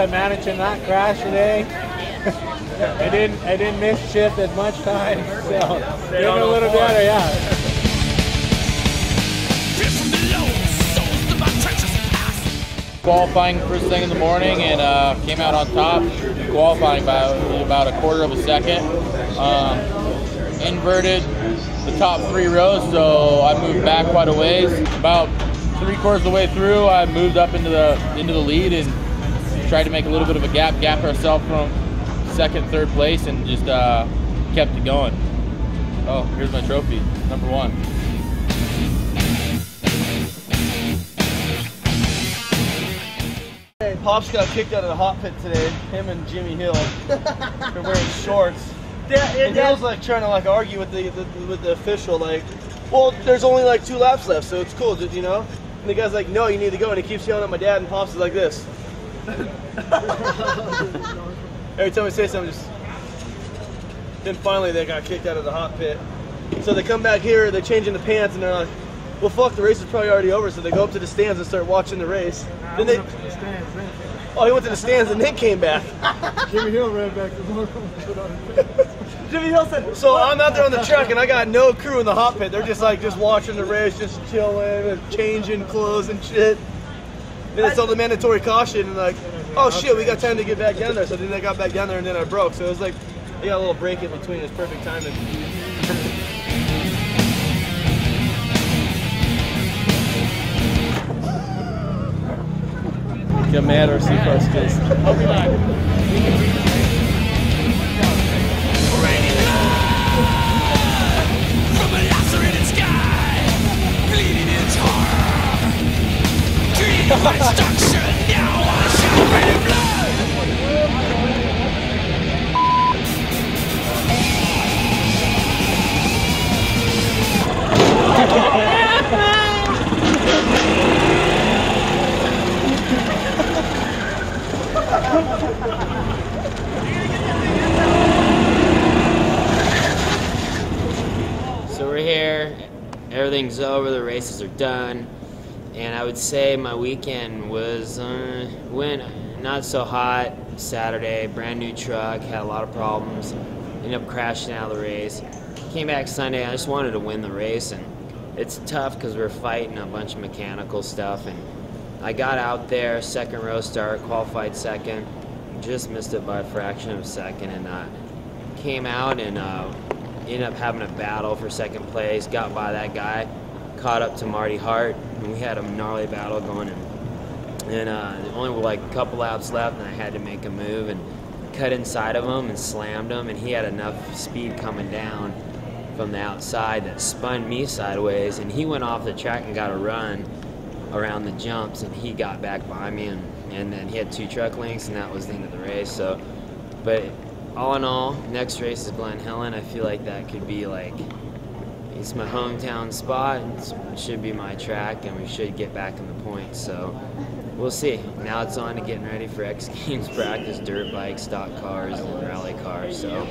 I managed to not crash today. I didn't I didn't miss shift as much time, so doing a little better, yeah. Qualifying first thing in the morning and uh, came out on top. Qualifying by about a quarter of a second. Um, inverted the top three rows, so I moved back quite a ways. About three quarters of the way through, I moved up into the into the lead and tried to make a little bit of a gap, gap ourselves from second, third place, and just uh, kept it going. Oh, here's my trophy, number one. Pops got kicked out of the hot pit today. Him and Jimmy Hill for wearing shorts. Yeah, And Hill's like trying to like argue with the, the with the official, like, well, there's only like two laps left, so it's cool, you know. And the guy's like, no, you need to go, and he keeps yelling at my dad, and Pops is like this. Every time I say something, just. Then finally, they got kicked out of the hot pit. So they come back here, they change into pants, and they're like, well, fuck, the race is probably already over. So they go up to the stands and start watching the race. Then they. Oh, he went to the stands and then came back. Jimmy Hill ran back to the Jimmy Hill said, So I'm out there on the track and I got no crew in the hot pit. They're just like just watching the race, just chilling and changing clothes and shit. Then it's all the mandatory caution and like, oh shit, we got time to get back down there. So then I got back down there and then I broke. So it was like, I got a little break in between. It's perfect timing. Get mad or see first case. Everything's over. The races are done, and I would say my weekend was uh, went not so hot. Saturday, brand new truck, had a lot of problems. Ended up crashing out of the race. Came back Sunday. I just wanted to win the race, and it's tough because we're fighting a bunch of mechanical stuff. And I got out there, second row start, qualified second. Just missed it by a fraction of a second, and uh, came out and uh, ended up having a battle for second place. Got by that guy, caught up to Marty Hart, and we had a gnarly battle going. And, and uh, only were like a couple laps left, and I had to make a move and cut inside of him and slammed him. And he had enough speed coming down from the outside that spun me sideways, and he went off the track and got a run around the jumps, and he got back by me, and, and then he had two truck links, and that was the end of the race. So, but all in all, next race is Glen Helen. I feel like that could be like it's my hometown spot. It should be my track, and we should get back in the points. So we'll see. Now it's on to getting ready for X Games practice, dirt bikes, stock cars, and rally cars. So.